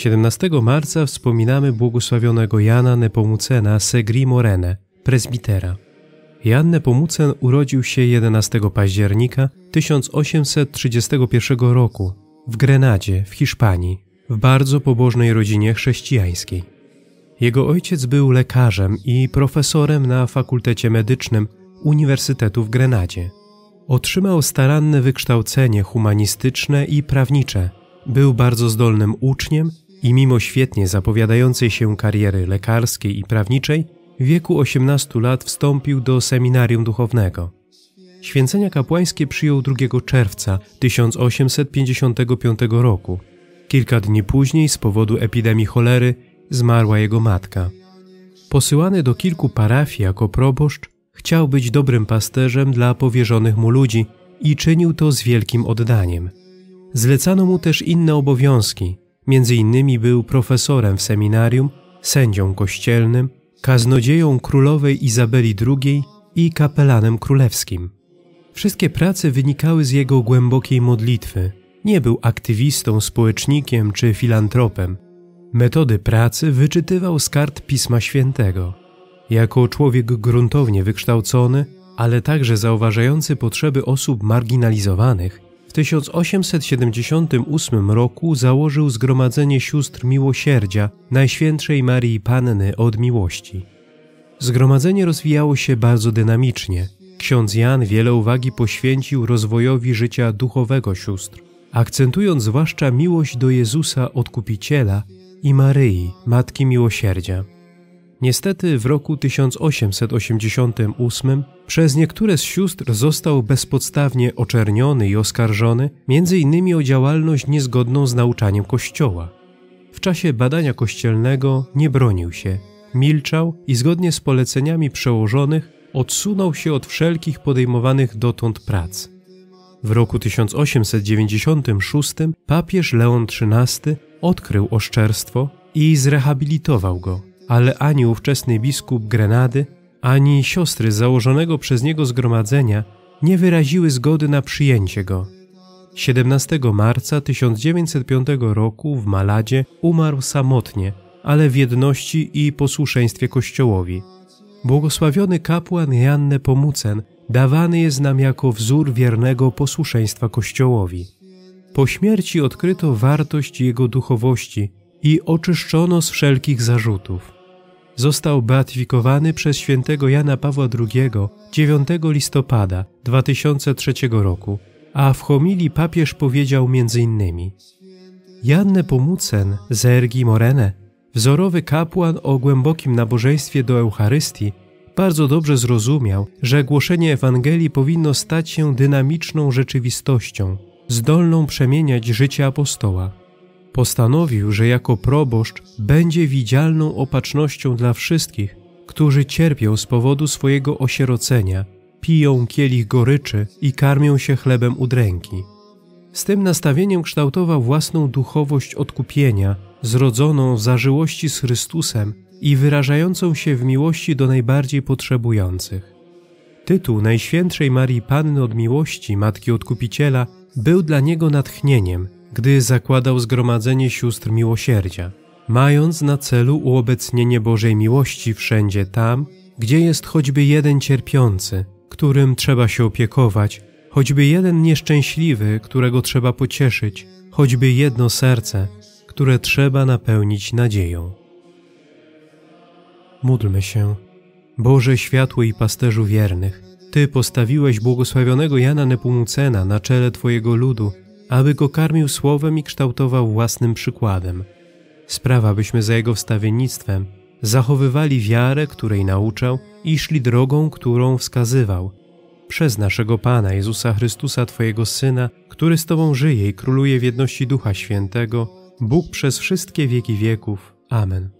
17 marca wspominamy błogosławionego Jana Nepomucena Segri Morene, prezbitera. Jan Nepomucen urodził się 11 października 1831 roku w Grenadzie w Hiszpanii, w bardzo pobożnej rodzinie chrześcijańskiej. Jego ojciec był lekarzem i profesorem na Fakultecie Medycznym Uniwersytetu w Grenadzie. Otrzymał staranne wykształcenie humanistyczne i prawnicze. Był bardzo zdolnym uczniem i mimo świetnie zapowiadającej się kariery lekarskiej i prawniczej, w wieku 18 lat wstąpił do seminarium duchownego. Święcenia kapłańskie przyjął 2 czerwca 1855 roku. Kilka dni później z powodu epidemii cholery zmarła jego matka. Posyłany do kilku parafii jako proboszcz, chciał być dobrym pasterzem dla powierzonych mu ludzi i czynił to z wielkim oddaniem. Zlecano mu też inne obowiązki, między innymi był profesorem w seminarium, sędzią kościelnym, kaznodzieją królowej Izabeli II i kapelanem królewskim. Wszystkie prace wynikały z jego głębokiej modlitwy. Nie był aktywistą, społecznikiem czy filantropem. Metody pracy wyczytywał z kart Pisma Świętego. Jako człowiek gruntownie wykształcony, ale także zauważający potrzeby osób marginalizowanych, w 1878 roku założył Zgromadzenie Sióstr Miłosierdzia Najświętszej Marii Panny od Miłości. Zgromadzenie rozwijało się bardzo dynamicznie. Ksiądz Jan wiele uwagi poświęcił rozwojowi życia duchowego sióstr, akcentując zwłaszcza miłość do Jezusa Odkupiciela i Maryi, Matki Miłosierdzia. Niestety w roku 1888 przez niektóre z sióstr został bezpodstawnie oczerniony i oskarżony, m.in. o działalność niezgodną z nauczaniem Kościoła. W czasie badania kościelnego nie bronił się, milczał i zgodnie z poleceniami przełożonych odsunął się od wszelkich podejmowanych dotąd prac. W roku 1896 papież Leon XIII odkrył oszczerstwo i zrehabilitował go, ale ani ówczesny biskup Grenady, ani siostry założonego przez niego zgromadzenia nie wyraziły zgody na przyjęcie go. 17 marca 1905 roku w Maladzie umarł samotnie, ale w jedności i posłuszeństwie Kościołowi. Błogosławiony kapłan Jan Nepomucen dawany jest nam jako wzór wiernego posłuszeństwa Kościołowi. Po śmierci odkryto wartość jego duchowości i oczyszczono z wszelkich zarzutów. Został beatyfikowany przez świętego Jana Pawła II 9 listopada 2003 roku, a w homilii papież powiedział m.in. Jan Nepomucen z Ergi Morene, wzorowy kapłan o głębokim nabożeństwie do Eucharystii, bardzo dobrze zrozumiał, że głoszenie Ewangelii powinno stać się dynamiczną rzeczywistością, zdolną przemieniać życie apostoła. Postanowił, że jako proboszcz będzie widzialną opatrznością dla wszystkich, którzy cierpią z powodu swojego osierocenia, piją kielich goryczy i karmią się chlebem udręki. Z tym nastawieniem kształtował własną duchowość odkupienia, zrodzoną w zażyłości z Chrystusem i wyrażającą się w miłości do najbardziej potrzebujących. Tytuł Najświętszej Marii Panny od Miłości, Matki Odkupiciela, był dla niego natchnieniem, gdy zakładał Zgromadzenie Sióstr Miłosierdzia, mając na celu uobecnienie Bożej miłości wszędzie tam, gdzie jest choćby jeden cierpiący, którym trzeba się opiekować, choćby jeden nieszczęśliwy, którego trzeba pocieszyć, choćby jedno serce, które trzeba napełnić nadzieją. Módlmy się. Boże światło i pasterzu wiernych, Ty postawiłeś błogosławionego Jana Nepomucena na czele Twojego ludu, aby go karmił słowem i kształtował własnym przykładem. Sprawa, byśmy za jego wstawiennictwem zachowywali wiarę, której nauczał i szli drogą, którą wskazywał. Przez naszego Pana Jezusa Chrystusa, Twojego Syna, który z Tobą żyje i króluje w jedności Ducha Świętego, Bóg przez wszystkie wieki wieków. Amen.